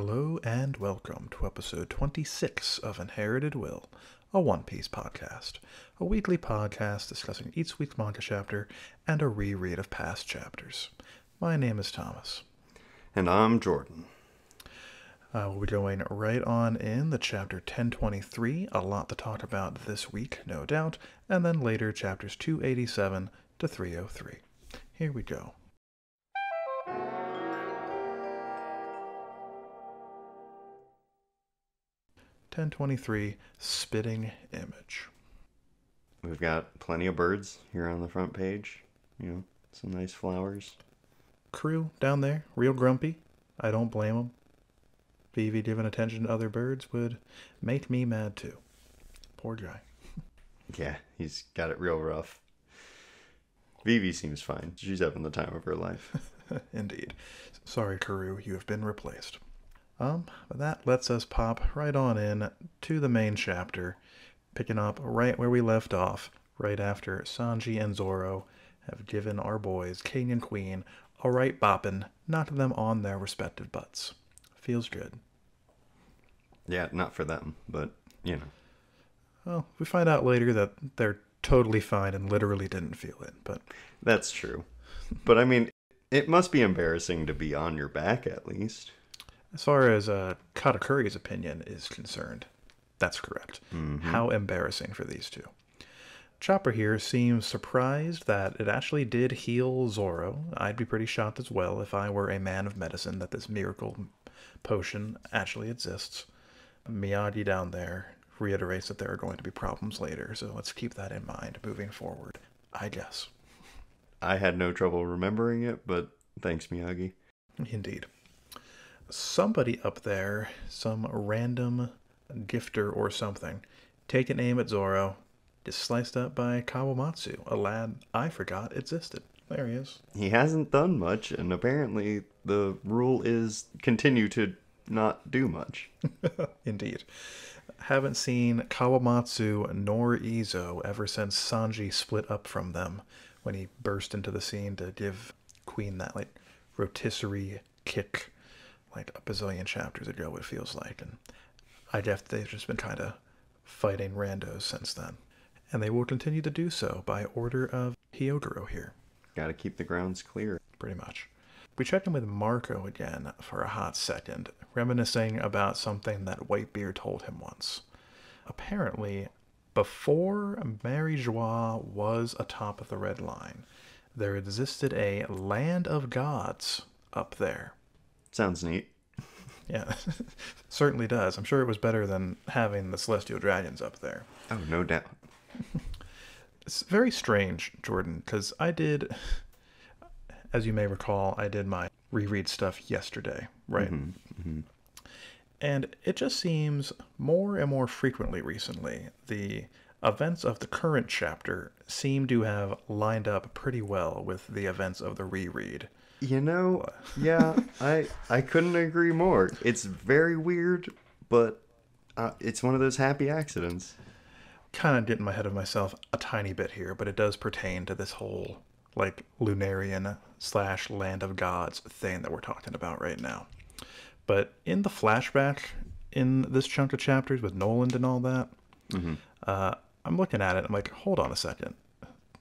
Hello and welcome to episode 26 of Inherited Will, a One Piece podcast, a weekly podcast discussing each week's manga chapter and a reread of past chapters. My name is Thomas. And I'm Jordan. Uh, we'll be going right on in the chapter 1023, a lot to talk about this week, no doubt, and then later chapters 287 to 303. Here we go. Ten twenty three spitting image. We've got plenty of birds here on the front page. You know, some nice flowers. Karoo down there, real grumpy. I don't blame them. Vivi giving attention to other birds would make me mad too. Poor guy. Yeah, he's got it real rough. Vivi seems fine. She's having the time of her life. Indeed. Sorry, Karoo, you have been replaced. Um, but that lets us pop right on in to the main chapter, picking up right where we left off, right after Sanji and Zoro have given our boys, King and Queen, a right boppin', knocked them on their respective butts. Feels good. Yeah, not for them, but you know. Well, we find out later that they're totally fine and literally didn't feel it, but That's true. But I mean, it must be embarrassing to be on your back at least. As far as uh, Katakuri's opinion is concerned, that's correct. How embarrassing for these two. Chopper here seems surprised that it actually did heal Zoro. I'd be pretty shocked as well if I were a man of medicine that this miracle potion actually exists. Miyagi down there reiterates that there are going to be problems later, so let's keep that in mind moving forward, I guess. I had no trouble remembering it, but thanks, Miyagi. Indeed. Somebody up there, some random gifter or something, taking aim at Zoro, is sliced up by Kawamatsu, a lad I forgot existed. There he is. He hasn't done much, and apparently the rule is continue to not do much. Indeed. Haven't seen Kawamatsu nor Izo ever since Sanji split up from them when he burst into the scene to give Queen that like rotisserie kick like a bazillion chapters ago it feels like and I guess they've just been kind of fighting randos since then. And they will continue to do so by order of Hyogoro here Gotta keep the grounds clear. pretty much. We check in with Marco again for a hot second, reminiscing about something that Whitebeard told him once. Apparently, before Mary Geoise was atop of the Red Line, there existed a land of gods up there. Sounds neat. Yeah, certainly does. I'm sure it was better than having the celestial dragons up there. Oh, no doubt. It's very strange, Jordan, because I did, as you may recall, I did my reread stuff yesterday, right? Mm-hmm, mm-hmm. And it just seems more and more frequently recently, the events of the current chapter seem to have lined up pretty well with the events of the reread. You know, yeah, I I couldn't agree more. It's very weird, but uh, it's one of those happy accidents. Kind of getting head of myself a tiny bit here, but it does pertain to this whole like Lunarian slash Land of Gods thing that we're talking about right now. But in the flashback in this chunk of chapters with Noland and all that, uh, I'm looking at it. I'm like, hold on a second.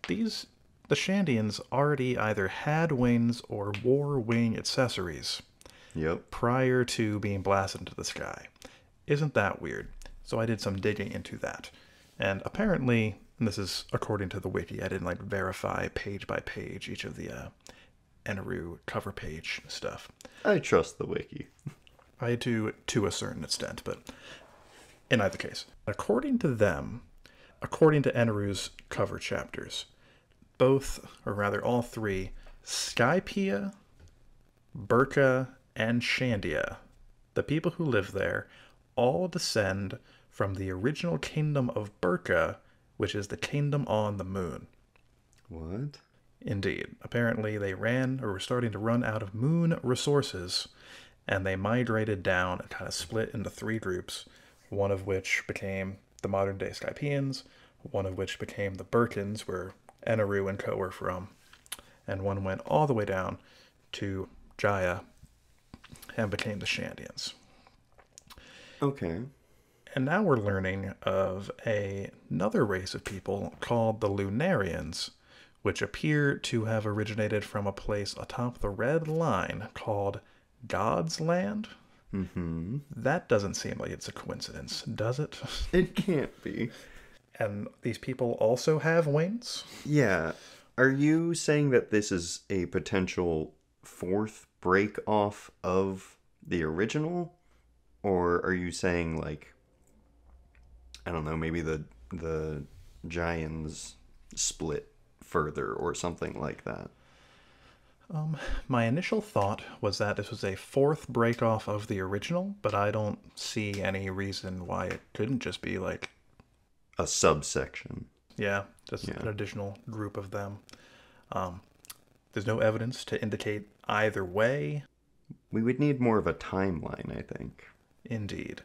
These the Shandians already either had wings or wore wing accessories Yep. prior to being blasted into the sky. Isn't that weird? So I did some digging into that. And apparently, and this is according to the wiki, I didn't like verify page by page each of the uh, Eneru cover page stuff. I trust the wiki. I do to a certain extent, but in either case, according to them, according to Eneru's cover chapters, both, or rather all three, Skypiea, Birka, and Shandia, the people who live there, all descend from the original kingdom of Birka, which is the kingdom on the moon. What? Indeed. Apparently, they ran or were starting to run out of moon resources, and they migrated down and kind of split into three groups, one of which became the modern day Skypieans, one of which became the Birkans, where Eneru and Co. were from, and one went all the way down to Jaya and became the Shandians. Okay. And now we're learning of a, another race of people called the Lunarians, which appear to have originated from a place atop the red line called God's Land. Mm-hmm. That doesn't seem like it's a coincidence, does it? It can't be. And these people also have wings? Yeah. Are you saying that this is a potential fourth break off of the original? Or are you saying like I don't know, maybe the the Giants split further or something like that? Um, my initial thought was that this was a fourth break off of the original, but I don't see any reason why it couldn't just be like, A subsection. yeah, just Yeah. an additional group of them. Um, there's no evidence to indicate either way, We would need more of a timeline, I think. indeed,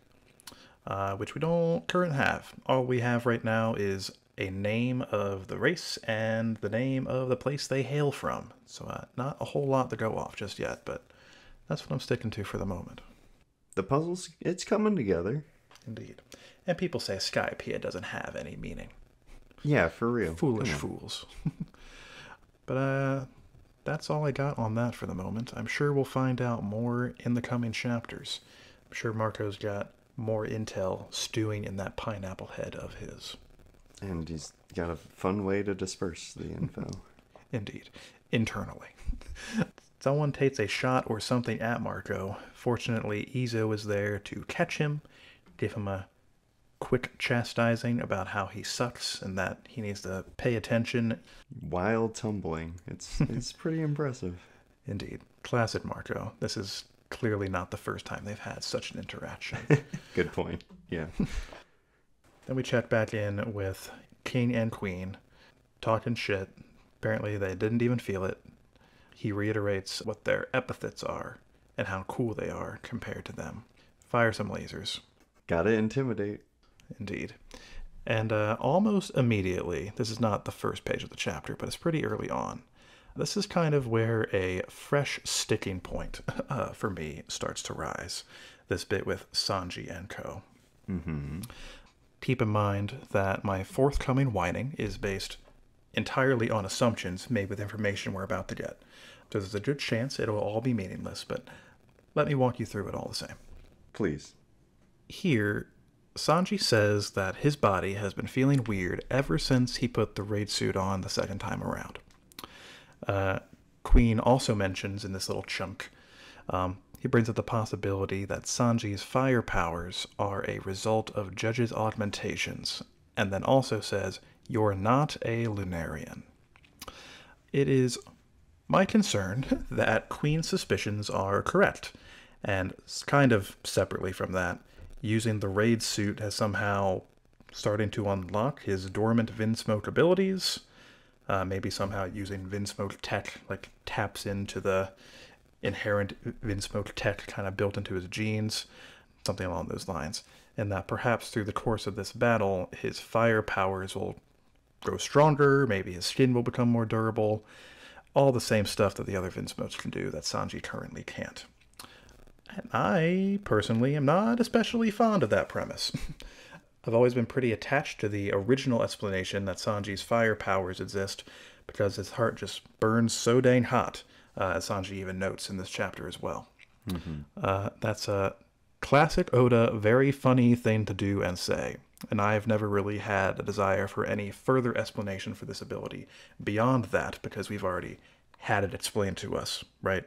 uh, which we don't currently have. All we have right now is a name of the race and the name of the place they hail from. So, uh, not a whole lot to go off just yet, but that's what I'm sticking to for the moment. The puzzles it's coming together. Indeed. And people say Skypiea doesn't have any meaning. Yeah, for real. Foolish fools. but uh that's all I got on that for the moment. I'm sure we'll find out more in the coming chapters. I'm sure Marco's got more intel stewing in that pineapple head of his. And he's got a fun way to disperse the info. Indeed. Internally. Someone takes a shot or something at Marco. Fortunately, Izo is there to catch him, give him a quick chastising about how he sucks and that he needs to pay attention. Wild tumbling. It's it's pretty impressive. Indeed. Classic Marco. This is clearly not the first time they've had such an interaction. Good point. Yeah. Then we check back in with King and Queen talking shit. Apparently, they didn't even feel it. He reiterates what their epithets are and how cool they are compared to them. Fire some lasers. Gotta intimidate. Indeed. And uh, almost immediately, this is not the first page of the chapter, but it's pretty early on. This is kind of where a fresh sticking point uh, for me starts to rise. This bit with Sanji and Co. Mm-hmm. Keep in mind that my forthcoming whining is based entirely on assumptions made with information we're about to get. So there's a good chance it'll all be meaningless, but let me walk you through it all the same. Please. Here, Sanji says that his body has been feeling weird ever since he put the raid suit on the second time around. Uh, Queen also mentions in this little chunk, um, he brings up the possibility that Sanji's fire powers are a result of Judge's augmentations, and then also says, You're not a Lunarian. It is my concern that Queen's suspicions are correct, and kind of separately from that, using the raid suit has somehow starting to unlock his dormant Vinsmoke abilities. Uh, maybe somehow using Vinsmoke tech like taps into the inherent Vinsmoke tech kind of built into his genes, something along those lines. And that perhaps through the course of this battle, his fire powers will grow stronger, maybe his skin will become more durable, all the same stuff that the other Vinsmokes can do that Sanji currently can't. And I personally am not especially fond of that premise. I've always been pretty attached to the original explanation that Sanji's fire powers exist because his heart just burns so dang hot, uh, as Sanji even notes in this chapter as well. Uh, that's a classic Oda, very funny thing to do and say, and I've never really had a desire for any further explanation for this ability beyond that because we've already had it explained to us, right?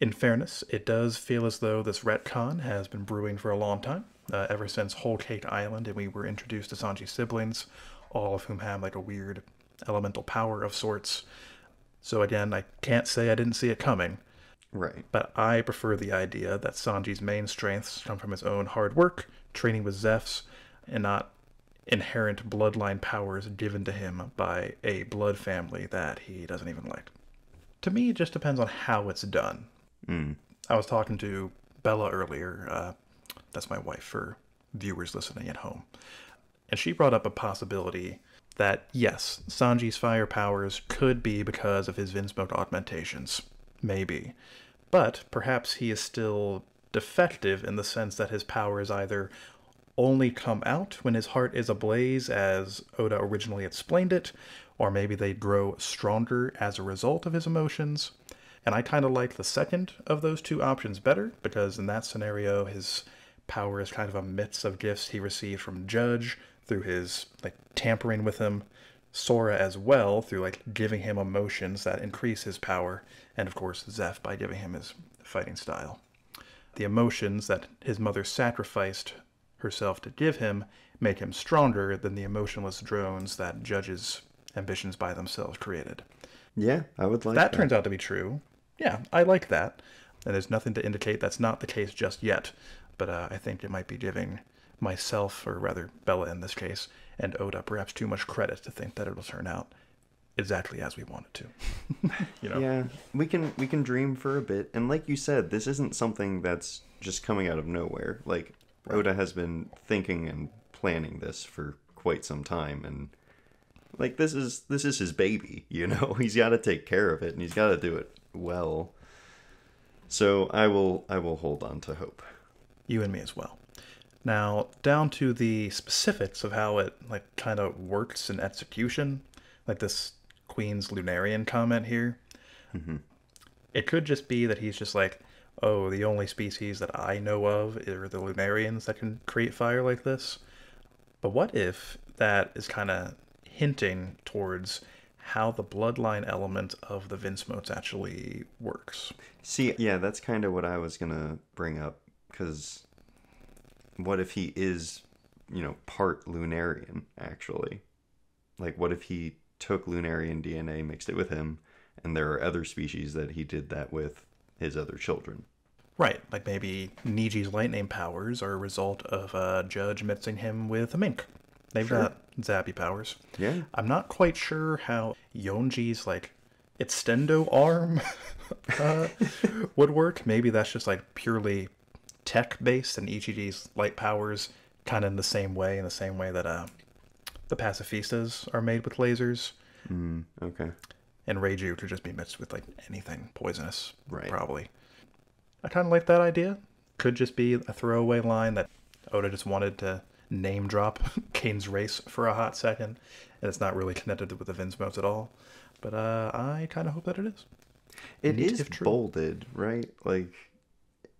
In fairness, it does feel as though this retcon has been brewing for a long time, uh, ever since Whole Cake Island, and we were introduced to Sanji's siblings, all of whom have like a weird elemental power of sorts. So again, I can't say I didn't see it coming, Right. but I prefer the idea that Sanji's main strengths come from his own hard work, training with Zeff's, and not inherent bloodline powers given to him by a blood family that he doesn't even like. To me, it just depends on how it's done. Mm. I was talking to Bella earlier. Uh, that's my wife for viewers listening at home. And she brought up a possibility that, yes, Sanji's fire powers could be because of his Vinsmoke augmentations. Maybe. But perhaps he is still defective in the sense that his powers either only come out when his heart is ablaze, as Oda originally explained it, or maybe they grow stronger as a result of his emotions. And I kind of like the second of those two options better because in that scenario, his power is kind of a mix of gifts he received from Judge through his like tampering with him, Sora as well through like giving him emotions that increase his power, and of course Zeff by giving him his fighting style. The emotions that his mother sacrificed herself to give him make him stronger than the emotionless drones that Judge's ambitions by themselves created. Yeah, I would like that. That turns out to be true. Yeah, I like that. And there's nothing to indicate that's not the case just yet. But uh, I think it might be giving myself, or rather Bella in this case, and Oda perhaps too much credit to think that it'll turn out exactly as we want it to. you know. Yeah, we can we can dream for a bit, and like you said, this isn't something that's just coming out of nowhere. Like right. Oda has been thinking and planning this for quite some time, and like this is this is his baby. You know, he's got to take care of it, and he's got to do it well. So I will I will hold on to hope. You and me as well. Now, down to the specifics of how it like kind of works in execution, like this Queen's Lunarian comment here. Mm-hmm. It could just be that he's just like, oh, the only species that I know of are the Lunarians that can create fire like this. But what if that is kind of hinting towards how the bloodline element of the Vinsmokes actually works? See, yeah, that's kind of what I was going to bring up because what if he is, you know, part Lunarian, actually? Like, what if he took Lunarian DNA, mixed it with him, and there are other species that he did that with his other children? Right, like maybe Niji's lightning powers are a result of a judge mixing him with a mink. They've sure. got zappy powers. Yeah. I'm not quite sure how Yonji's like extendo arm uh, would work. Maybe that's just like purely tech based, and Ichiji's light powers kind of in the same way, in the same way that uh, the pacifistas are made with lasers. Mm, okay. And Reiju could just be mixed with like anything poisonous, right? Probably. I kind of like that idea. Could just be a throwaway line that Oda just wanted to name drop Kane's race for a hot second, and it's not really connected with the Vinsmokes at all. But uh, I kind of hope that it is. It Neat, is bolded, right? Like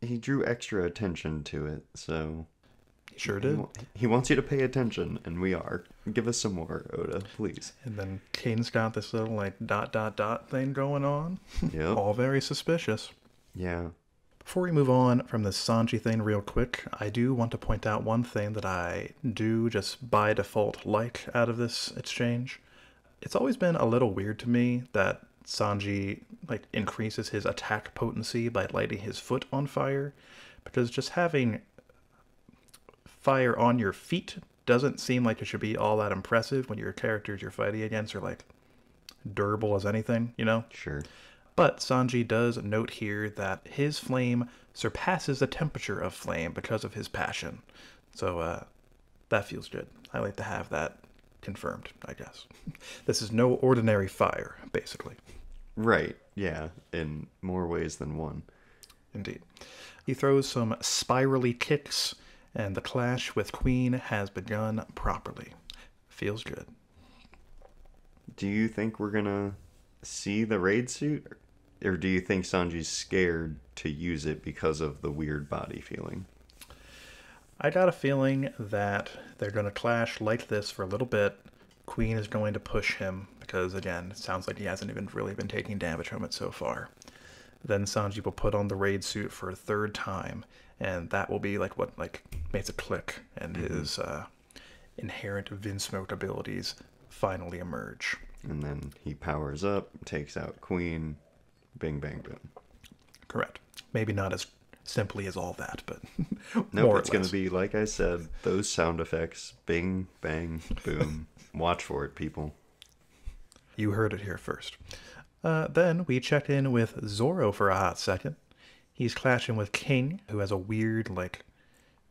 he drew extra attention to it, so sure did. He, he, wants you to pay attention, and we are. Give us some more, Oda, please. And then Kane's got this little like dot dot dot thing going on. Yeah. All very suspicious. Yeah. Before we move on from the Sanji thing real quick, I do want to point out one thing that I do just by default like out of this exchange. It's always been a little weird to me that Sanji like increases his attack potency by lighting his foot on fire because just having fire on your feet doesn't seem like it should be all that impressive when your characters you're fighting against are like durable as anything, you know? Sure. But Sanji does note here that his flame surpasses the temperature of flame because of his passion. So uh, that feels good. I like to have that confirmed, I guess. This is no ordinary fire, basically. Right. Yeah. In more ways than one. Indeed. He throws some spirally kicks, and the clash with Queen has begun properly. Feels good. Do you think we're gonna see the raid suit, or do you think Sanji's scared to use it because of the weird body feeling? I got a feeling that they're gonna clash like this for a little bit. Queen is going to push him because again, it sounds like he hasn't even really been taking damage from it so far. Then Sanji will put on the raid suit for a third time, and that will be like what like makes it click, and mm-hmm. his uh, inherent Vinsmoke abilities finally emerge. And then he powers up, takes out Queen, bing bang boom. Correct. Maybe not as simply as all that, but no, nope, it's going to be like I said, those sound effects: bing, bang, boom. Watch for it, people. You heard it here first. Uh, then we checked in with Zoro for a hot second. He's clashing with King, who has a weird, like,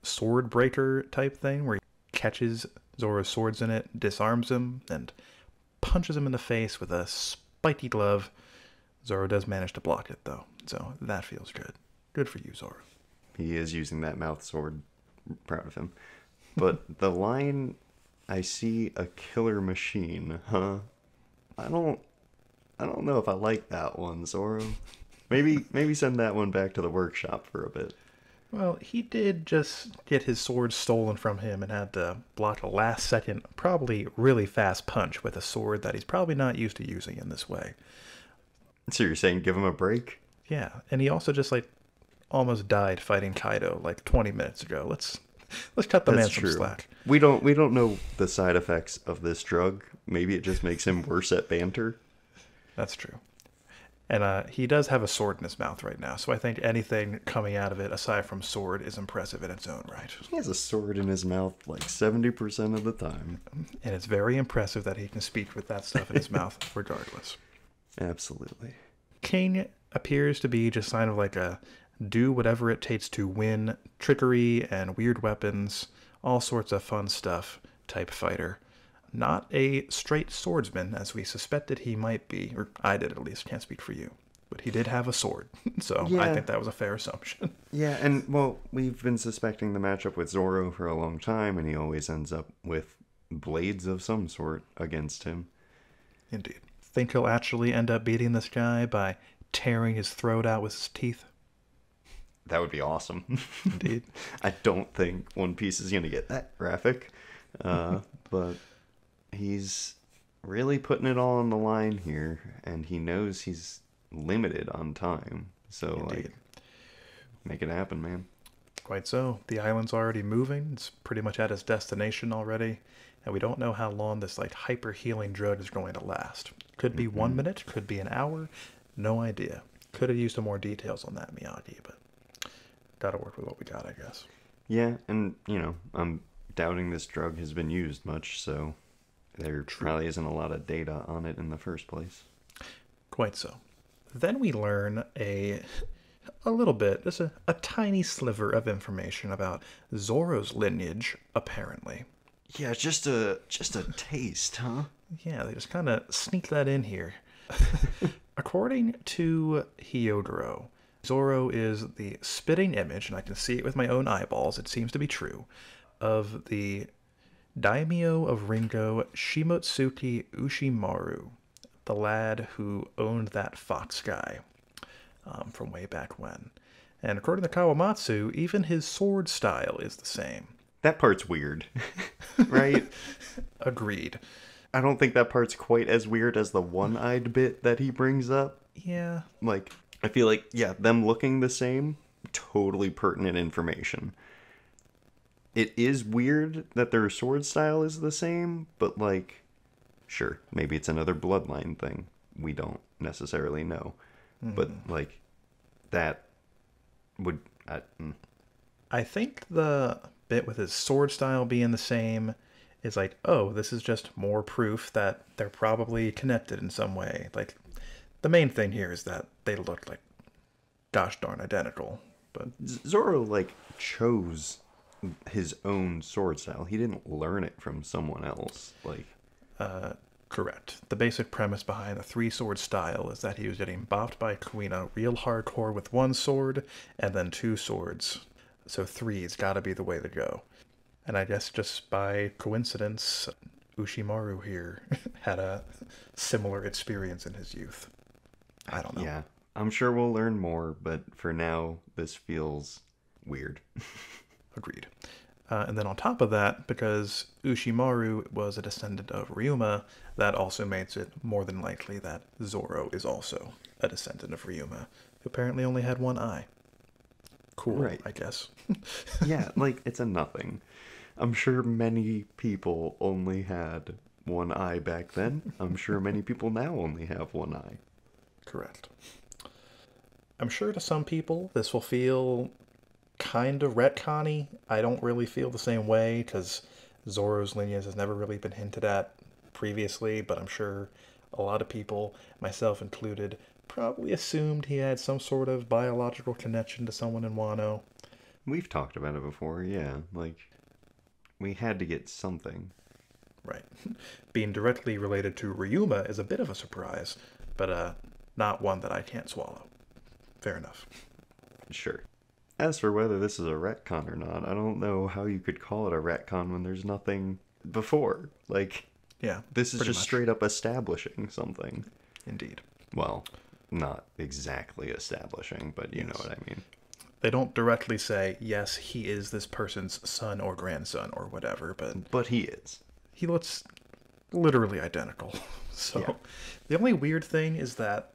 sword breaker type thing where he catches Zoro's swords in it, disarms him, and punches him in the face with a spiky glove. Zoro does manage to block it, though, so that feels good. Good for you, Zoro. he is using that mouth sword. Proud of him. But the line, I see a killer machine, huh? I don't, I don't know if I like that one, Zoro. Maybe, maybe send that one back to the workshop for a bit. Well, he did just get his sword stolen from him and had to block a last second, probably really fast punch with a sword that he's probably not used to using in this way. So you're saying give him a break? Yeah, and he also just like almost died fighting Kaido like 20 minutes ago. Let's let's cut the man some slack. We don't we don't know the side effects of this drug. Maybe it just makes him worse at banter. That's true. And uh, he does have a sword in his mouth right now, so I think anything coming out of it aside from sword is impressive in its own right. He has a sword in his mouth like 70% of the time. And it's very impressive that he can speak with that stuff in his mouth regardless. Absolutely. King appears to be just kind of like a do whatever it takes to win, trickery and weird weapons, all sorts of fun stuff type fighter. Not a straight swordsman, as we suspected he might be, or I did at least, can't speak for you. But he did have a sword, so I think that was a fair assumption. Yeah, and well, we've been suspecting the matchup with Zoro for a long time, and he always ends up with blades of some sort against him. Indeed. Think he'll actually end up beating this guy by tearing his throat out with his teeth? That would be awesome. Indeed. I don't think One Piece is going to get that graphic, uh, but he's really putting it all on the line here, and he knows he's limited on time. So, like, make it happen, man. Quite so. The island's already moving. It's pretty much at its destination already. And we don't know how long this like hyper healing drug is going to last. Could be one minute, could be an hour. No idea. Could have used some more details on that, Miyagi, but gotta work with what we got, I guess. Yeah, and, you know, I'm doubting this drug has been used much, so there probably isn't a lot of data on it in the first place. Quite so. Then we learn a a little bit, just a, a tiny sliver of information about Zoro's lineage, apparently. Yeah, just a just a taste, huh? Yeah, they just kind of sneak that in here. According to Hyogoro, Zoro is the spitting image, and I can see it with my own eyeballs, it seems to be true, of the daimyo of Ringo, Shimotsuki Ushimaru, the lad who owned that fox guy um, from way back when. And according to Kawamatsu, even his sword style is the same. That part's weird, right? Agreed. I don't think that part's quite as weird as the one-eyed bit that he brings up. Yeah, Like, I feel like, yeah, them looking the same, totally pertinent information. It is weird that their sword style is the same, but like, sure, maybe it's another bloodline thing. We don't necessarily know. But like, that would. I, mm. I think the bit with his sword style being the same is like, oh, this is just more proof that they're probably connected in some way. Like, the main thing here is that they look like gosh darn identical. But Zoro like chose his own sword style. He didn't learn it from someone else. Like uh, correct. The basic premise behind the three sword style is that he was getting bopped by Kuina real hardcore with one sword and then two swords. So three's gotta be the way to go. And I guess just by coincidence, Ushimaru here had a similar experience in his youth. I don't know. yeah, I'm sure we'll learn more, but for now this feels weird. Agreed. Uh, and then on top of that, because Ushimaru was a descendant of Ryuma, that also makes it more than likely that Zoro is also a descendant of Ryuma, who apparently only had one eye. Cool, Right. I guess. yeah, like it's a nothing. I'm sure many people only had one eye back then. I'm sure many people now only have one eye. Correct. I'm sure to some people this will feel kind of retconny. I don't really feel the same way because Zoro's lineage has never really been hinted at previously, but I'm sure a lot of people, myself included, probably assumed he had some sort of biological connection to someone in Wano. We've talked about it before, yeah. Like we had to get something. Right. Being directly related to Ryuma is a bit of a surprise, but uh, not one that I can't swallow. Fair enough. Sure. As for whether this is a retcon or not, I don't know how you could call it a retcon when there's nothing before. Like, Yeah, this is just much. straight up establishing something. Indeed. Well, not exactly establishing, but you know what I mean. They don't directly say, yes, he is this person's son or grandson or whatever, but But he is. he looks literally identical. So Yeah. the only weird thing is that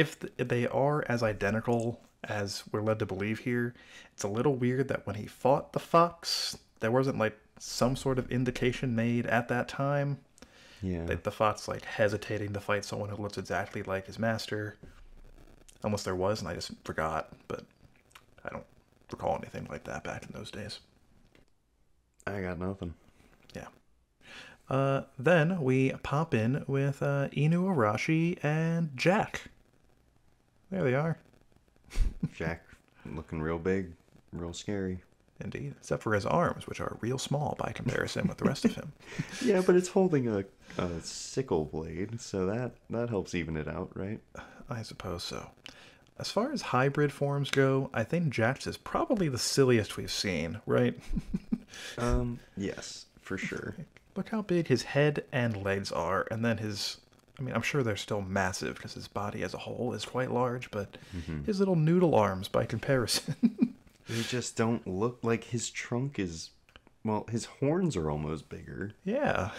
if they are as identical as we're led to believe here, it's a little weird that when he fought the fox, there wasn't like some sort of indication made at that time Yeah. that the fox like hesitating to fight someone who looks exactly like his master. Unless there was, and I just forgot, but I don't recall anything like that back in those days. I got nothing. Yeah. Uh, then we pop in with uh, Inuarashi and Jack. There they are, Jack looking real big, real scary. indeed. Except for his arms, which are real small by comparison with the rest of him. Yeah, but it's holding a, a sickle blade, so that that helps even it out, right? I suppose so. As far as hybrid forms go, I think Jack's is probably the silliest we've seen, right? Um, yes, for sure. Look how big his head and legs are, and then his. I mean, I'm sure they're still massive because his body as a whole is quite large, but his little noodle arms by comparison. They just don't look like his trunk is. Well, his horns are almost bigger. yeah,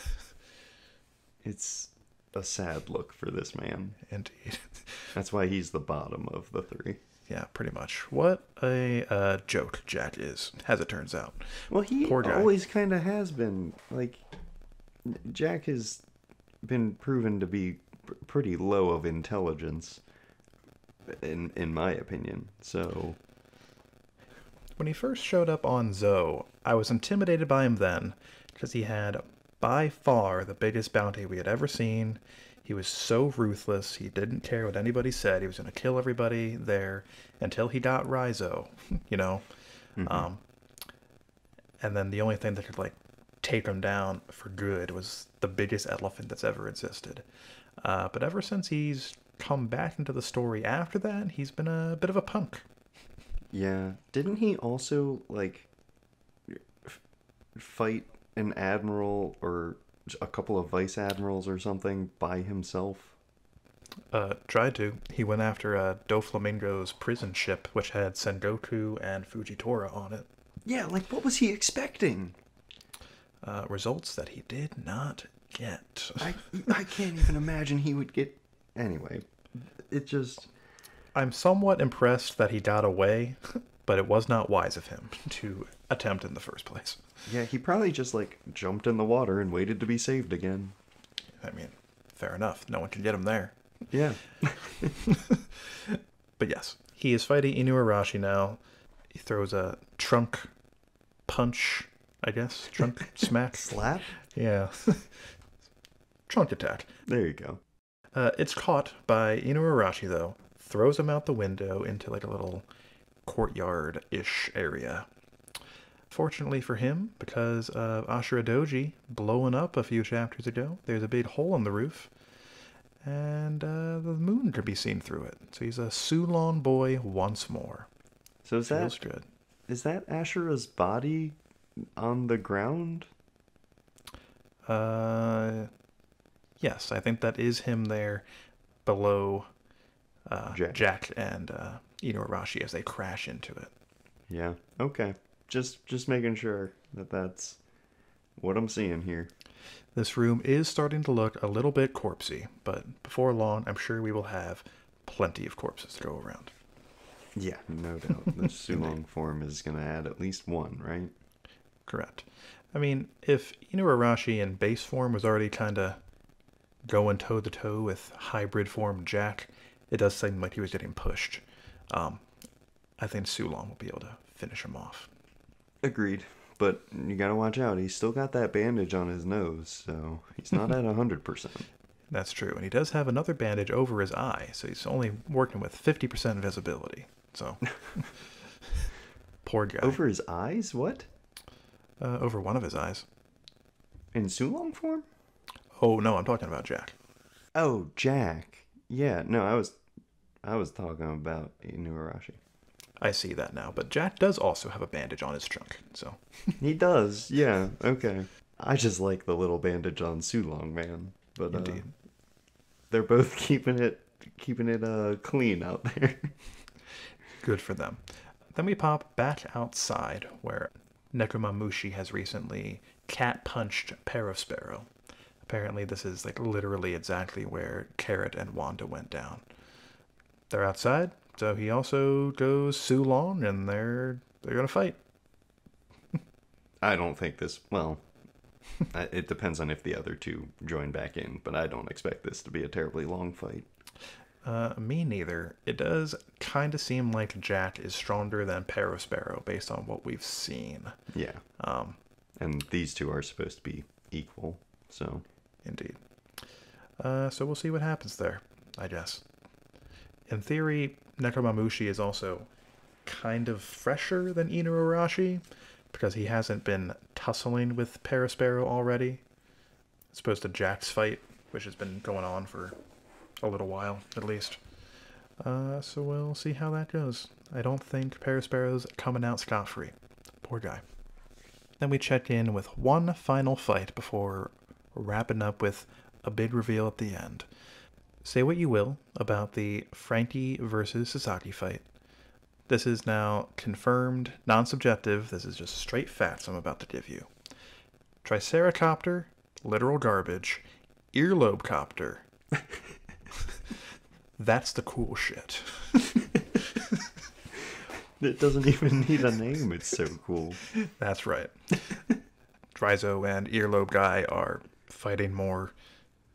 It's a sad look for this man. indeed. That's why he's the bottom of the three. Yeah, pretty much. What a uh, joke Jack is, as it turns out. Well, he always kind of has been. Like, Jack has been proven to be pr- pretty low of intelligence, in in my opinion. So, When he first showed up on Zou, I was intimidated by him then, because he had by far the biggest bounty we had ever seen. He was so ruthless, he didn't care what anybody said. He was going to kill everybody there until he got Raizo, you know? Um, and then the only thing that could, like, take him down for good was the biggest elephant that's ever existed. Uh, but ever since he's come back into the story after that, he's been a bit of a punk. yeah, didn't he also like f- fight an admiral or a couple of vice admirals or something by himself? uh, tried to. He went after uh, Doflamingo's prison ship, which had Sengoku and Fujitora on it. Yeah, like what was he expecting? Uh, results that he did not get. I I can't even imagine he would get. Anyway, it just I'm somewhat impressed that he got away, but it was not wise of him to attempt in the first place. yeah, he probably just like jumped in the water and waited to be saved again. I mean, fair enough. No one can get him there. Yeah. But yes, he is fighting Inuarashi now. He throws a trunk punch, I guess. Trunk smack. Slap? Yeah. trunk attack. There you go. Uh, it's caught by Inuarashi, though. Throws him out the window into like a little courtyard ish area. Fortunately for him, because of Ashura Doji blowing up a few chapters ago, there's a big hole in the roof, and uh, the moon can be seen through it. So he's a Sulong boy once more. So is that Feels good. is that Ashura's body on the ground? Uh, yes, I think that is him there below uh, Jack. Jack. and uh, Inuarashi as they crash into it. Yeah. Okay. Just just making sure that that's what I'm seeing here. This room is starting to look a little bit corpsey, but before long, I'm sure we will have plenty of corpses to go around. Yeah, no doubt. The Sulong form is going to add at least one, right? Correct. I mean, if Inuarashi in base form was already kind of going toe to toe with hybrid form Jack, it does seem like he was getting pushed. Um, I think Sulong will be able to finish him off. Agreed. But you got to watch out. He's still got that bandage on his nose, so he's not at 100%. That's true, and he does have another bandage over his eye, so he's only working with 50% visibility. So, poor guy. Over his eyes? What? Uh, over one of his eyes. In Sulong form? Oh no, I'm talking about Jack. Oh, Jack. Yeah, no, I was I was talking about Inuarashi. I see that now. But Jack does also have a bandage on his trunk, so He does, yeah, okay. I just like the little bandage on Sulong, man. But uh, Indeed. they're both keeping it keeping it uh clean out there. good for them. Then we pop back outside where Nekomamushi has recently cat punched Perospero. Apparently, this is like literally exactly where Carrot and Wanda went down. They're outside, so he also goes Sulong, and they're they're gonna fight. I don't think this. Well, it depends on if the other two join back in, but I don't expect this to be a terribly long fight. Uh, me neither. It does kind of seem like Jack is stronger than Perospero based on what we've seen. Yeah, Um, and these two are supposed to be equal, so Indeed. Uh, so we'll see what happens there, I guess. In theory, Nekomamushi is also kind of fresher than Inuarashi because he hasn't been tussling with Perospero already. As opposed to Jack's fight, which has been going on for a little while, at least. Uh, so we'll see how that goes. I don't think Perospero's coming out scot free. Poor guy. Then we check in with one final fight before wrapping up with a big reveal at the end. Say what you will about the Franky versus Sasaki fight. This is now confirmed, non subjective. This is just straight facts I'm about to give you. Triceracopter, literal garbage. Earlobe copter. That's the cool shit. it doesn't even need a name. It's so cool. That's right. Raizo and Earlobe Guy are fighting more.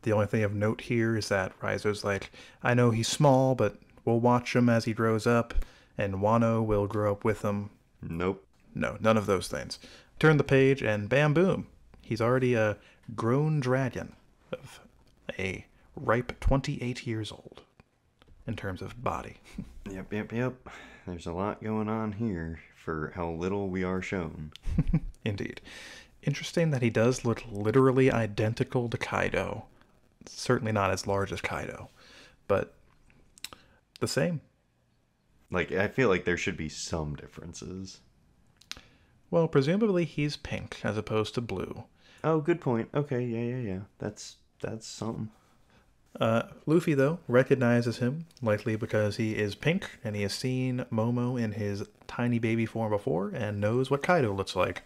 The only thing of note here is that Raizo's like, I know he's small, but we'll watch him as he grows up, and Wano will grow up with him. Nope. No, none of those things. Turn the page, and bam boom. He's already a grown dragon of a ripe 28 years old in terms of body. Yep, yep, yep. There's a lot going on here for how little we are shown. Indeed. Interesting that he does look literally identical to Kaido. Certainly not as large as Kaido, but the same. Like, I feel like there should be some differences. Well, presumably he's pink as opposed to blue. Oh, good point. Okay, yeah, yeah, yeah. That's that's something. Uh, Luffy, though, recognizes him, likely because he is pink and he has seen Momo in his tiny baby form before and knows what Kaido looks like,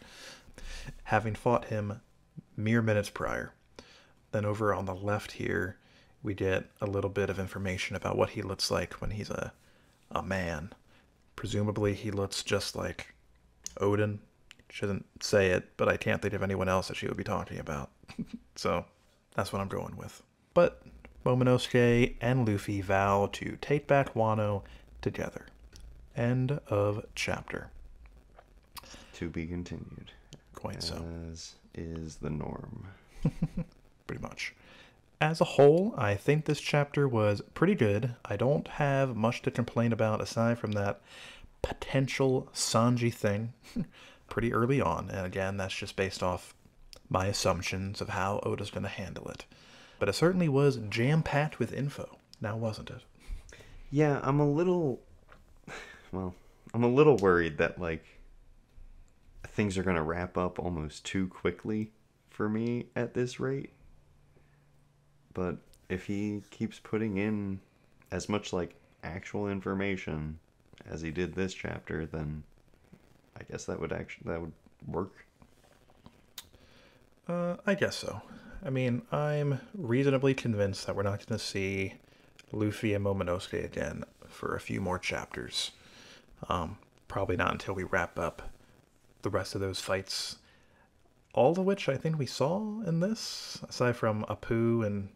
having fought him mere minutes prior. Then over on the left here, we get a little bit of information about what he looks like when he's a, a man. Presumably, he looks just like Oden. Doesn't say it, but I can't think of anyone else that she would be talking about. so that's what I'm going with. But Momonosuke and Luffy vow to take back Wano together. End of chapter. To be continued. Quite so. As is the norm. pretty much. As a whole, I think this chapter was pretty good. I don't have much to complain about aside from that potential Sanji thing pretty early on. And again, that's just based off my assumptions of how Oda's going to handle it. But it certainly was jam packed with info, now wasn't it? Yeah, I'm a little. Well, I'm a little worried that, like, things are going to wrap up almost too quickly for me at this rate. But if he keeps putting in as much, like, actual information as he did this chapter, then I guess that would actually that would work. Uh, I guess so. I mean, I'm reasonably convinced that we're not going to see Luffy and Momonosuke again for a few more chapters. Um, probably not until we wrap up the rest of those fights. All of which I think we saw in this, aside from Apu and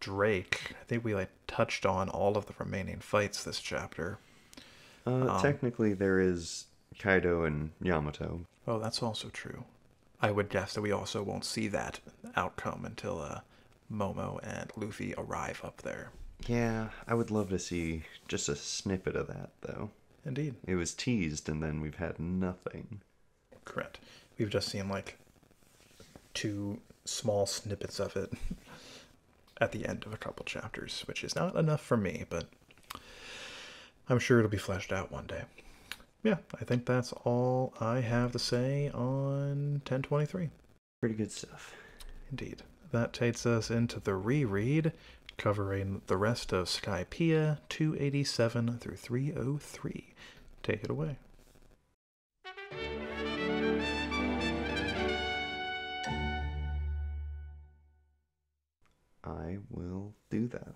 Drake. I think we like touched on all of the remaining fights this chapter. Uh, technically, there is Kaido and Yamato. Oh, that's also true. I would guess that we also won't see that outcome until uh, Momo and Luffy arrive up there. Yeah, I would love to see just a snippet of that, though. Indeed. It was teased, and then we've had nothing. Correct. We've just seen like two small snippets of it at the end of a couple chapters, which is not enough for me, but I'm sure it'll be fleshed out one day. Yeah, I think that's all I have to say on 1023. Pretty good stuff. Indeed. That takes us into the reread, covering the rest of Skypiea 287 through 303. Take it away. I will do that.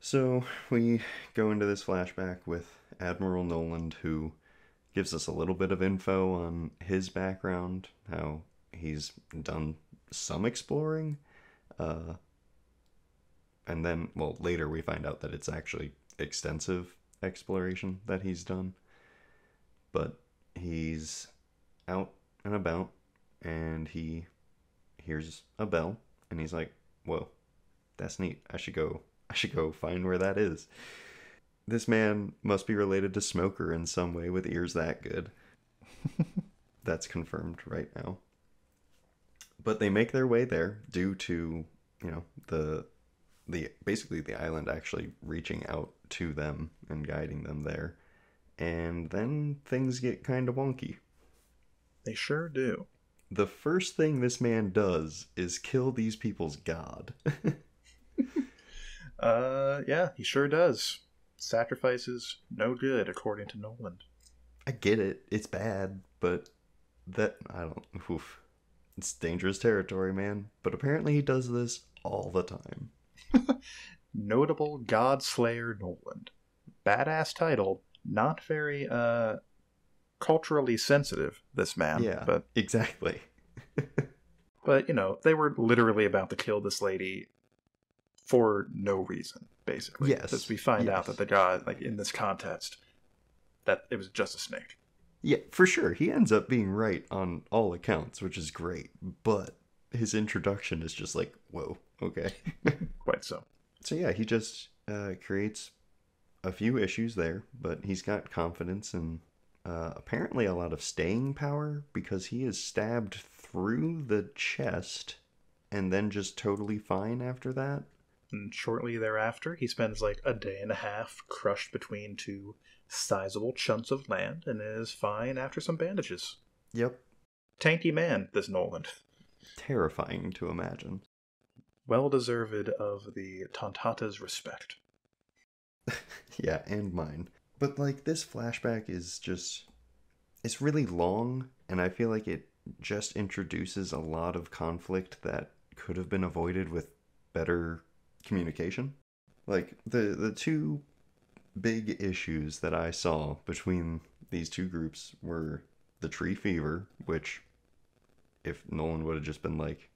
So we go into this flashback with Admiral Noland, who gives us a little bit of info on his background, how he's done some exploring. Uh, and then, well, later we find out that it's actually extensive exploration that he's done. But he's out and about, and he hears a bell, and he's like, "Whoa, that's neat. I should go. I should go find where that is." This man must be related to Smoker in some way with ears that good. That's confirmed right now. But they make their way there due to, you know, the the basically the island actually reaching out to them and guiding them there. And then things get kind of wonky. They sure do. The first thing this man does is kill these people's god. Uh, yeah, he sure does. Sacrifices no good, according to Noland. I get it. It's bad, but that I don't oof. It's dangerous territory, man. But apparently he does this all the time. Notable God Slayer Noland. Badass title, not very uh culturally sensitive, this man. yeah, But exactly. but you know, they were literally about to kill this lady for no reason, basically. Yes, Because we find out that the god, like in this context, that it was just a snake. Yeah, for sure. He ends up being right on all accounts, which is great. But his introduction is just like, whoa, okay. Quite so. so yeah, he just uh, creates a few issues there, but he's got confidence and uh, apparently a lot of staying power because he is stabbed through the chest and then just totally fine after that. And shortly thereafter, he spends like a day and a half crushed between two sizable chunks of land and is fine after some bandages. Yep. Tanky man, this Noland. Terrifying to imagine. Well deserved of the Tantata's respect. Yeah, and mine. But like this flashback is just it's really long and I feel like it just introduces a lot of conflict that could have been avoided with better communication. Like the the two big issues that I saw between these two groups were the tree fever, which if Nolan would have just been like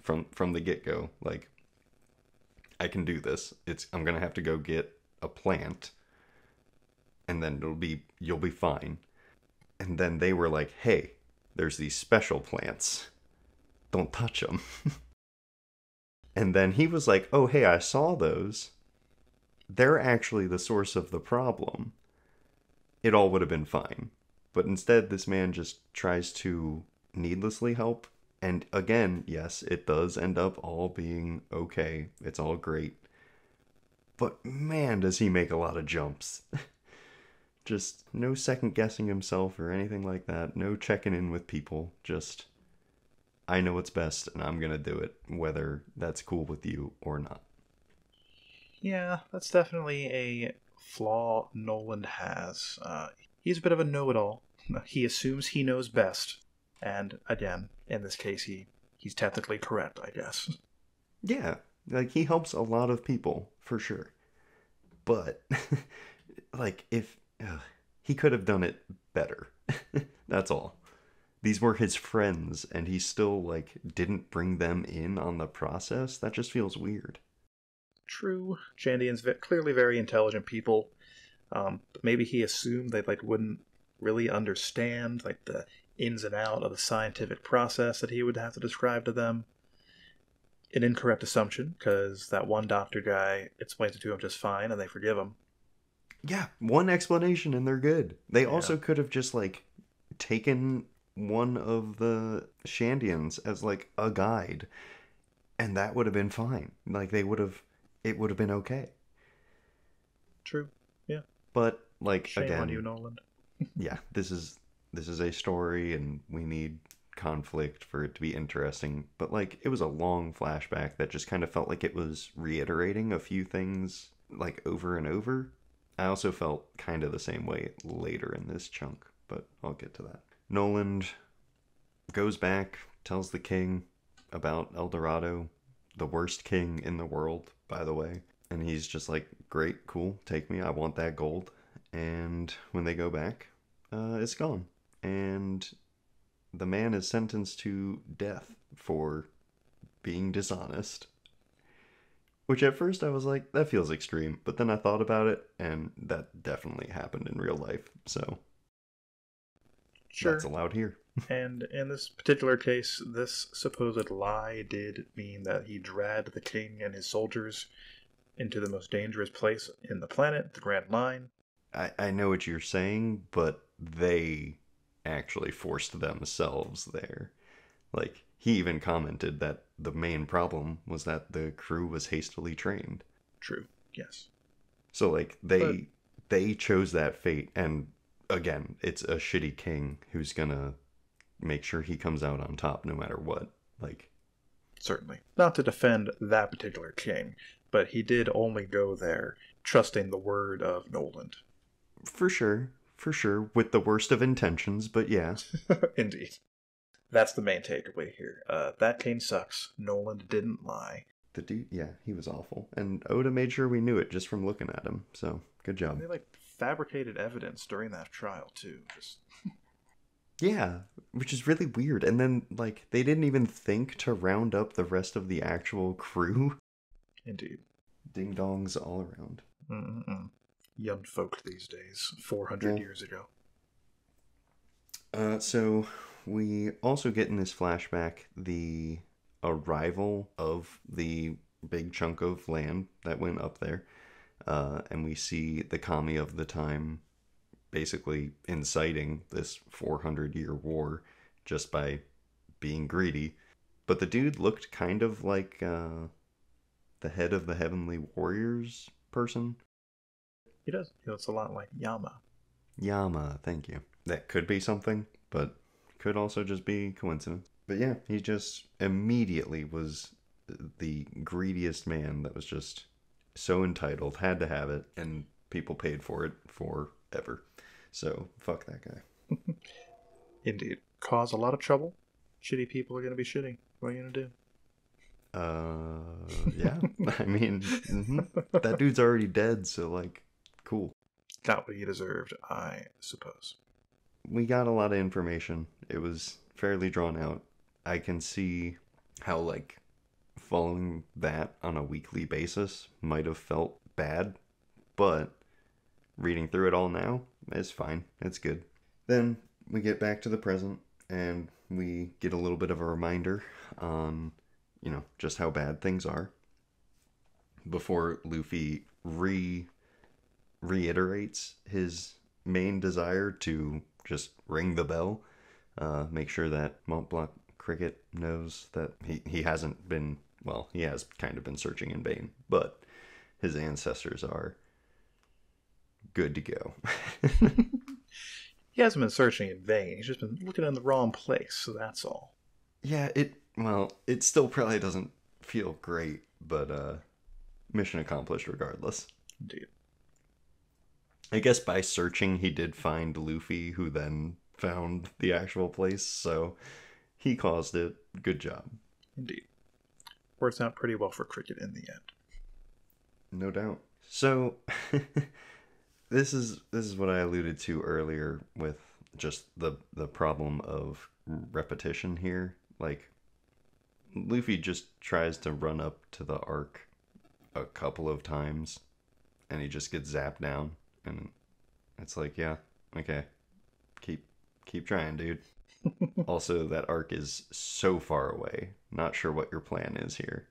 from from the get-go like I can do this. It's I'm to have to go get a plant and then it'll be you'll be fine. And then they were like, "Hey, there's these special plants. Don't touch them." and then he was like, "Oh, hey, I saw those. They're actually the source of the problem." It all would have been fine. But instead this man just tries to needlessly help and again, yes, it does end up all being okay. It's all great. But man, does he make a lot of jumps. Just no second guessing himself or anything like that. No checking in with people. Just, I know what's best and I'm going to do it, whether that's cool with you or not. Yeah, that's definitely a flaw Noland has. Uh, he's a bit of a know it all. He assumes he knows best. And again, in this case, he, he's technically correct, I guess. Yeah, like he helps a lot of people for sure. But, like, if ugh, he could have done it better, that's all. These were his friends, and he still, like, didn't bring them in on the process. That just feels weird. True, Shandian's clearly very intelligent people. Um, but maybe he assumed they like wouldn't really understand like the ins and out of the scientific process that he would have to describe to them. An incorrect assumption, because that one doctor guy explains it to him just fine, and they forgive him. Yeah, one explanation and they're good. They Yeah. also could have just, like, taken one of the Shandians as, like, a guide, and that would have been fine. Like, they would have, it would have been okay. True. Yeah. But like Shame again, on you, Nolan. yeah, this is this is a story, and we need conflict for it to be interesting. But like, it was a long flashback that just kind of felt like it was reiterating a few things like over and over. I also felt kind of the same way later in this chunk, but I'll get to that. Noland goes back, tells the king about El Dorado, the worst king in the world, by the way. And he's just like, great, cool, take me, I want that gold. And when they go back, uh, it's gone. And the man is sentenced to death for being dishonest. Which at first I was like, that feels extreme. But then I thought about it, and that definitely happened in real life. So Sure. that's allowed here. And in this particular case, this supposed lie did mean that he dragged the king and his soldiers into the most dangerous place in the planet, the Grand Line. I, I know what you're saying, but they actually forced themselves there. Like, he even commented that the main problem was that the crew was hastily trained. True. Yes. So like they But- they chose that fate and again, it's a shitty king who's gonna make sure he comes out on top no matter what. Like Certainly. Not to defend that particular king, but he did only go there trusting the word of Noland. for sure, for sure, with the worst of intentions, but yeah. Indeed. That's the main takeaway here. Uh, that king sucks. Noland didn't lie. The dude yeah, he was awful. And Oda made sure we knew it just from looking at him. So good job. They like fabricated evidence during that trial too. Just Yeah, which is really weird. And then like they didn't even think to round up the rest of the actual crew. indeed. Ding dongs all around. Mm-mm. Young folk these days, 400 Yeah. years ago. Uh, so we also get in this flashback the arrival of the big chunk of land that went up there, uh, and we see the kami of the time basically inciting this 400 year war just by being greedy. But the dude looked kind of like uh, the head of the Heavenly Warriors person. He does. He looks a lot like Yama. Yama, thank you. That could be something, but could also just be coincidence. But yeah, he just immediately was the greediest man that was just so entitled, had to have it, and people paid for it forever. So fuck that guy. Indeed. Cause a lot of trouble. Shitty people are going to be shitty. What are you going to do? Uh, yeah. I mean, mhm. that dude's already dead, so like, cool. Got what he deserved, I suppose. we got a lot of information. It was fairly drawn out. I can see how like following that on a weekly basis might have felt bad, but reading through it all now is fine. It's good. Then we get back to the present and we get a little bit of a reminder on, you know, just how bad things are before Luffy re reiterates his main desire to just ring the bell, uh, make sure that Mont Blanc Cricket knows that he, he hasn't been, well, he has kind of been searching in vain, but his ancestors are good to go. He hasn't been searching in vain. He's just been looking in the wrong place, so that's all. yeah, it, well, it still probably doesn't feel great, but uh, mission accomplished regardless. Indeed. I guess by searching, he did find Luffy, who then found the actual place, so he caused it. Good job. Indeed. Works out pretty well for Cricket in the end. No doubt. So this is this is what I alluded to earlier with just the the problem of repetition here. Like Luffy just tries to run up to the ark a couple of times and he just gets zapped down and it's like, yeah, okay. Keep keep trying, dude. Also, that ark is so far away. Not sure what your plan is here.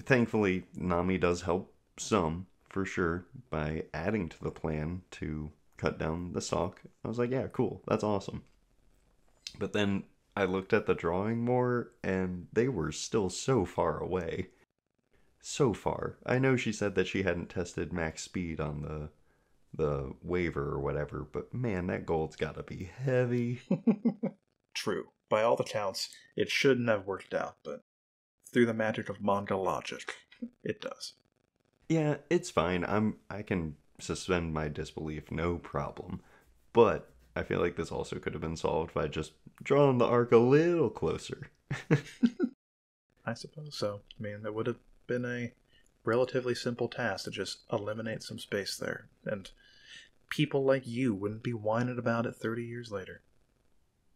Thankfully, Nami does help some for sure by adding to the plan to cut down the stalk. I was like, yeah, cool. That's awesome. But then I looked at the drawing more and they were still so far away. So far. I know she said that she hadn't tested max speed on the the Waver or whatever, but man, that gold's gotta be heavy. True. By all accounts, it shouldn't have worked out, but through the magic of manga logic, it does. yeah, it's fine. I'm I can suspend my disbelief, no problem. But I feel like this also could have been solved by just drawing the ark a little closer. I suppose so. I mean, that would have been a relatively simple task to just eliminate some space there, and people like you wouldn't be whining about it 30 years later.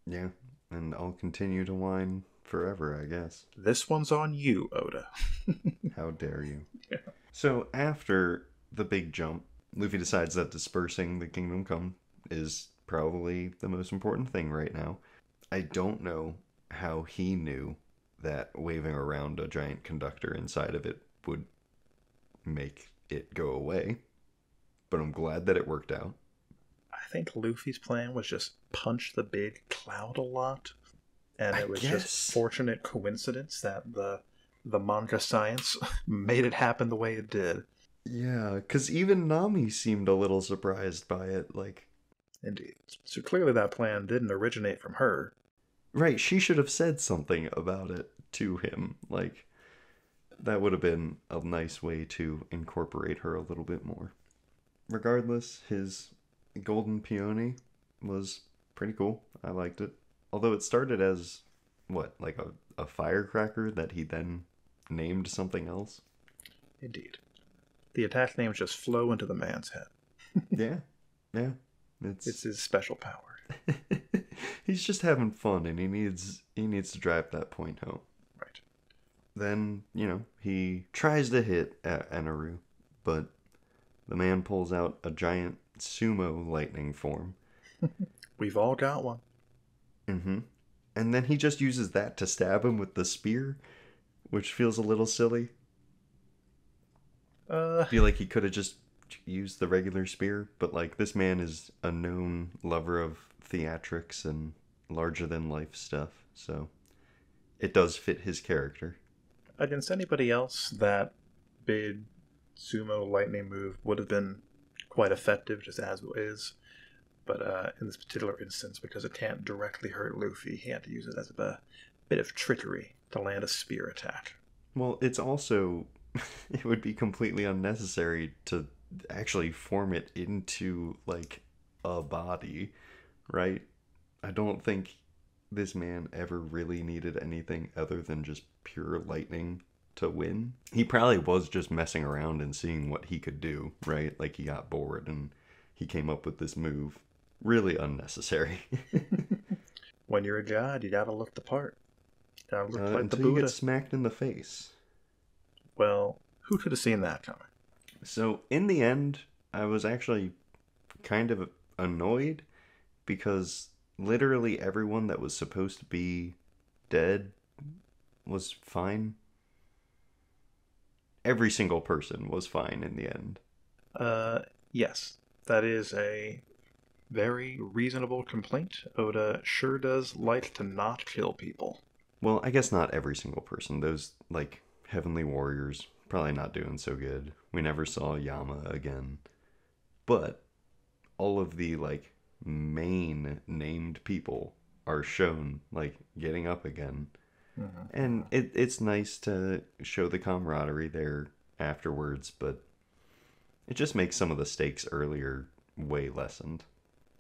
Yeah, and I'll continue to whine forever, I guess. This one's on you, Oda. How dare you? Yeah. So after the big jump, Luffy decides that dispersing the Kingdom Come is probably the most important thing right now. I don't know how he knew that waving around a giant conductor inside of it would make it go away, but I'm glad that it worked out. I think Luffy's plan was just punch the big cloud a lot, and I it was guess. just fortunate coincidence that the the manga science made it happen the way it did. Yeah, because even Nami seemed a little surprised by it. Like, Indeed. So clearly that plan didn't originate from her. Right, she should have said something about it to him. Like, that would have been a nice way to incorporate her a little bit more. Regardless, his golden peony was pretty cool. I liked it. Although it started as, what, like a, a firecracker that he then named something else? Indeed. The attack names just flow into the man's head. yeah, yeah. It's, It's his special power. he's just having fun and he needs he needs to drive that point home. Right. Then, you know, he tries to hit at Eneru, but the man pulls out a giant sumo lightning form. We've all got one. Mm-hmm. And then he just uses that to stab him with the spear, which feels a little silly. Uh, I feel like he could have just used the regular spear, but like this man is a known lover of theatrics and larger than life stuff, so it does fit his character. against anybody else, that big sumo lightning move would have been quite effective just as it is. But uh, in this particular instance, because it can't directly hurt Luffy, he had to use it as a bit of trickery to land a spear attack. Well, it's also it would be completely unnecessary to actually form it into like a body, right? I don't think this man ever really needed anything other than just pure lightning to win. He probably was just messing around and seeing what he could do, right? Like he got bored and he came up with this move. Really unnecessary. When you're a god, you gotta look the part. Gotta look Uh, like the until you Buddha. get smacked in the face. Well, who could have seen that coming? So in the end, I was actually kind of annoyed because literally everyone that was supposed to be dead was fine. Every single person was fine in the end. Uh, yes, that is a very reasonable complaint. Oda sure does like to not kill people. Well, I guess not every single person. Those like heavenly warriors probably not doing so good. We never saw Yama again. But all of the like main named people are shown like getting up again. And it, it's nice to show the camaraderie there afterwards, but it just makes some of the stakes earlier way lessened.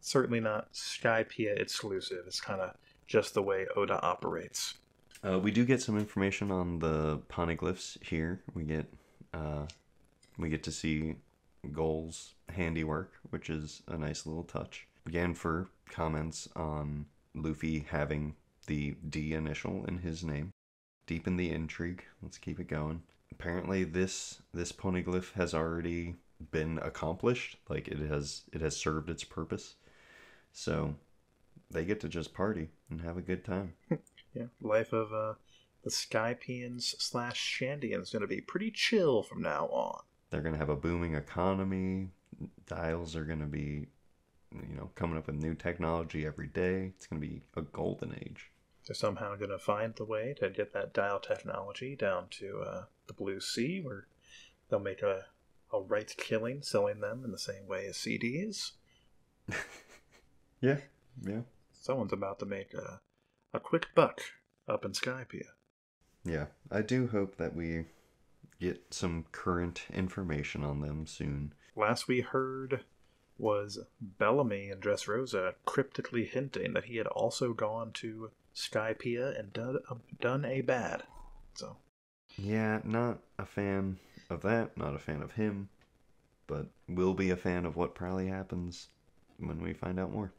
Certainly not Skypiea exclusive. It's kind of just the way Oda operates. Uh, we do get some information on the poneglyphs here. We get uh, we get to see Gol's handiwork, which is a nice little touch. Again, for comments on Luffy having the D initial in his name. Deepen the intrigue. Let's keep it going. Apparently, this this poneglyph has already been accomplished. Like it has it has served its purpose. So they get to just party and have a good time. Yeah, life of uh, the Skypieans slash Shandians going to be pretty chill from now on. They're going to have a booming economy. Dials are going to be, you know, coming up with new technology every day. It's going to be a golden age. They're somehow going to find the way to get that dial technology down to uh, the Blue Sea, where they'll make a a right killing selling them in the same way as CDs. Yeah, yeah, Someone's about to make a, a quick buck up in Skypiea. yeah. I do hope that we get some current information on them soon. Last we heard was Bellamy and Dressrosa cryptically hinting that he had also gone to Skypiea and done, um, done a bad. So, Yeah, not a fan of that, not a fan of him, but will be a fan of what probably happens when we find out more.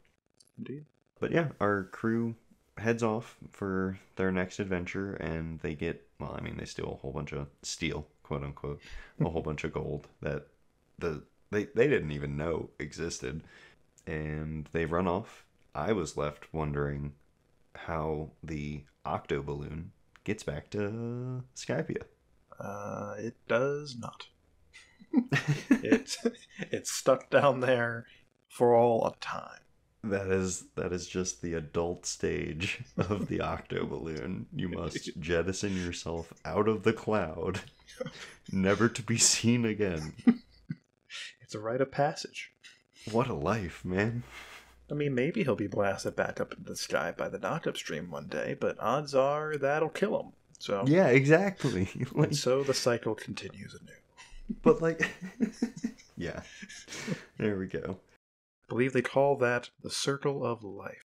indeed. But yeah, our crew heads off for their next adventure and they get, well, I mean, they steal a whole bunch of steel, quote unquote, a whole bunch of gold that the they, they didn't even know existed. And they run off. I was left wondering how the octo balloon gets back to Skypiea. Uh, it does not. it it's stuck down there for all of time. That is that is just the adult stage of the octo balloon. You must jettison yourself out of the cloud, never to be seen again. It's a rite of passage. What a life, man. I mean, maybe he'll be blasted back up into the sky by the knockup stream one day, but odds are that'll kill him. So, Yeah, exactly. Like, and so the cycle continues anew. but like, yeah. There we go. I believe they call that the circle of life.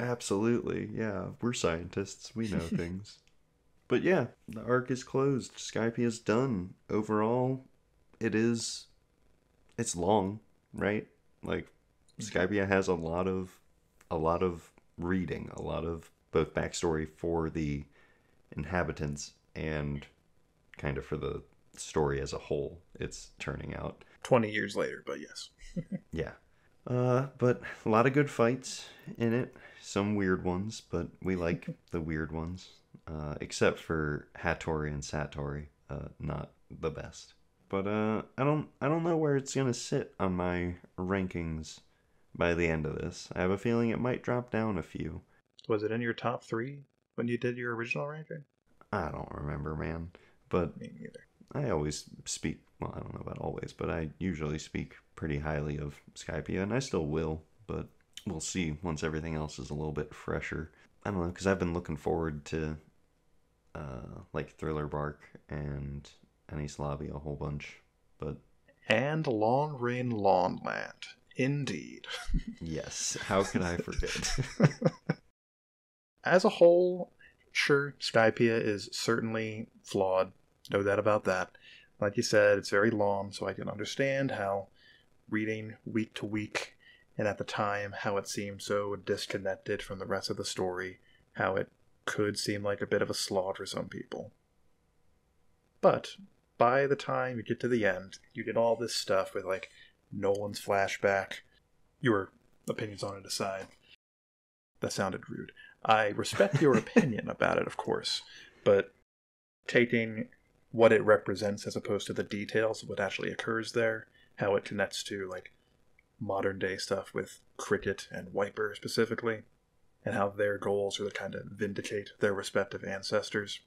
Absolutely, yeah. We're scientists. We know things. But yeah, the arc is closed. Skype is done. Overall, it is. It's long, right? Like, Skypiea has a lot of, a lot of reading, a lot of both backstory for the inhabitants and kind of for the story as a whole. It's turning out. 20 years later, but yes. Yeah. Uh, but a lot of good fights in it. Some weird ones, but we like the weird ones. Uh, except for Hattori and Satori, uh, not the best. But uh, I don't, I don't know where it's gonna sit on my rankings by the end of this. I have a feeling it might drop down a few. Was it in your top three when you did your original ranking? I don't remember, man. But Me neither. I always speak, well, I don't know about always, but I usually speak pretty highly of Skypiea, and I still will, but we'll see once everything else is a little bit fresher. I don't know, because I've been looking forward to, uh, like, Thriller Bark and Enies Lobby a whole bunch, but And Long Ring Long Land. Indeed. yes, how could I forget? As a whole, sure, Skypiea is certainly flawed. No doubt about that. Like you said, it's very long, so I can understand how reading week to week and at the time how it seemed so disconnected from the rest of the story, how it could seem like a bit of a slog for some people. But by the time you get to the end, you get all this stuff with like Nolan's flashback. Your opinions on it aside. That sounded rude. I respect your opinion about it, of course, but taking what it represents as opposed to the details of what actually occurs there, how it connects to like modern day stuff with Cricket and Wiper specifically, and how their goals are to kind of vindicate their respective ancestors.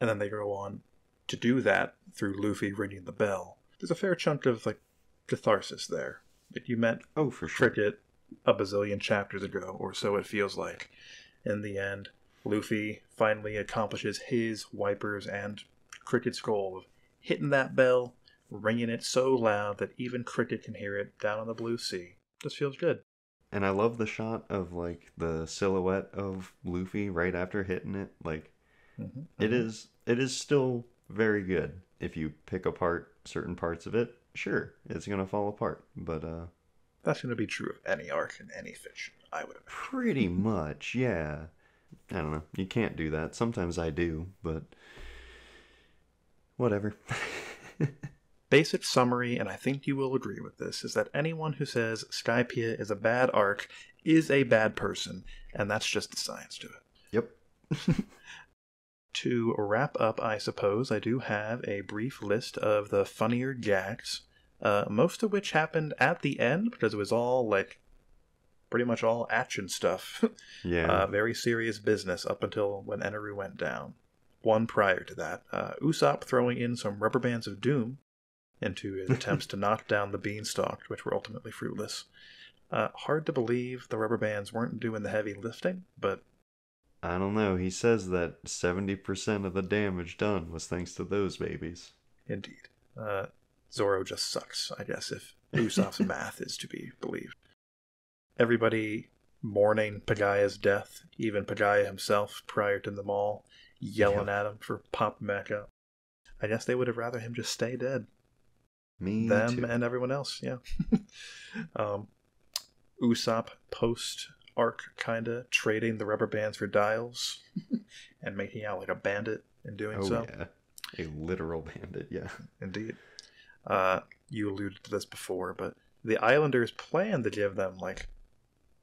And then they go on to do that through Luffy ringing the bell. There's a fair chunk of like catharsis there. Like you met oh, for sure. Cricket a bazillion chapters ago, or so it feels like. In the end, Luffy finally accomplishes his, Wipers, and Cricket's goal of hitting that bell, ringing it so loud that even Cricket can hear it down on the blue sea. This feels good. And I love the shot of, like, the silhouette of Luffy right after hitting it. Like, Mm-hmm. It is it is still very good. If you pick apart certain parts of it, sure, it's gonna fall apart. But uh That's going to be true of any arc in any fiction, I would imagine. pretty much, yeah. I don't know. You can't do that. Sometimes I do, but whatever. Basic summary, and I think you will agree with this, is that anyone who says Skypiea is a bad arc is a bad person, and that's just the science to it. yep. To wrap up, I suppose, I do have a brief list of the funnier gags, uh, most of which happened at the end because it was all like pretty much all action stuff. Yeah. uh, very serious business up until when Eneru went down. one prior to that. Uh, Usopp throwing in some rubber bands of doom into his attempts to knock down the beanstalk, which were ultimately fruitless. Uh, hard to believe the rubber bands weren't doing the heavy lifting, but I don't know. He says that 70% of the damage done was thanks to those babies. indeed, uh, Zoro just sucks, I guess, if Usopp's math is to be believed. Everybody mourning Pagaya's death, even Pagaya himself prior to them all yelling at him for popping back up. I guess they would have rather him just stay dead. Me them too. and everyone else. Yeah. um, Usopp post arc kinda trading the rubber bands for dials and making out like a bandit in doing oh, so. yeah. A literal bandit, yeah. Indeed. Uh, you alluded to this before, but the Islanders plan to give them like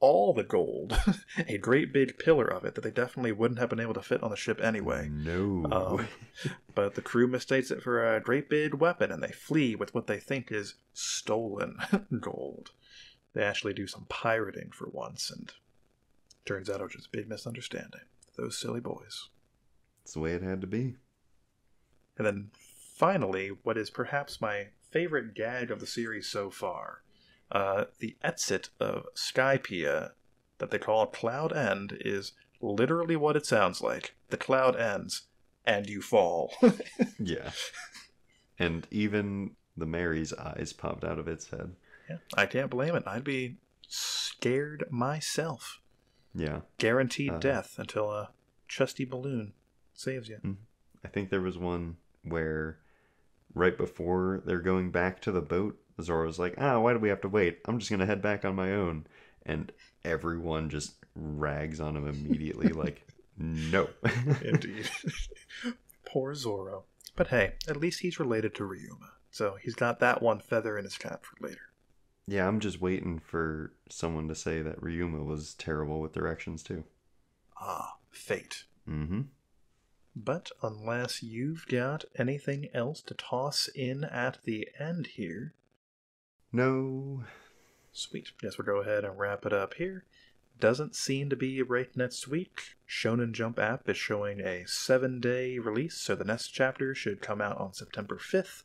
all the gold, a great big pillar of it that they definitely wouldn't have been able to fit on the ship anyway. No. Um, but the crew mistakes it for a great big weapon and they flee with what they think is stolen gold. They actually do some pirating for once, and turns out it was just a big misunderstanding. Those silly boys. It's the way it had to be. And then finally, what is perhaps my favorite gag of the series so far uh, the exit of Skypiea that they call Cloud End is literally what it sounds like. The cloud ends, and you fall. Yeah. and even the Merry's eyes popped out of its head. Yeah, I can't blame it. I'd be scared myself. Yeah. Guaranteed Uh. death until a trusty balloon saves you. I think there was one where right before they're going back to the boat, Zoro's like, ah, why do we have to wait? I'm just going to head back on my own. And everyone just rags on him immediately, like, no. Indeed. Poor Zoro. But hey, at least he's related to Ryuma. So he's got that one feather in his cap for later. Yeah, I'm just waiting for someone to say that Ryuma was terrible with directions, too. Ah, fate. Mm hmm. But unless you've got anything else to toss in at the end here, No. sweet. Guess we'll go ahead and wrap it up here. Doesn't seem to be right next week. Shonen Jump app is showing a seven day release, so the next chapter should come out on September 5th.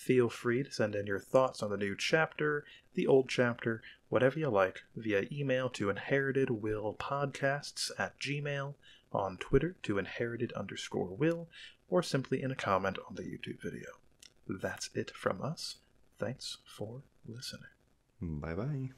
Feel free to send in your thoughts on the new chapter, the old chapter, whatever you like, via email to inheritedwillpodcasts at gmail, on Twitter to inherited underscore will, or simply in a comment on the YouTube video. That's it from us. Thanks for listening. Bye bye.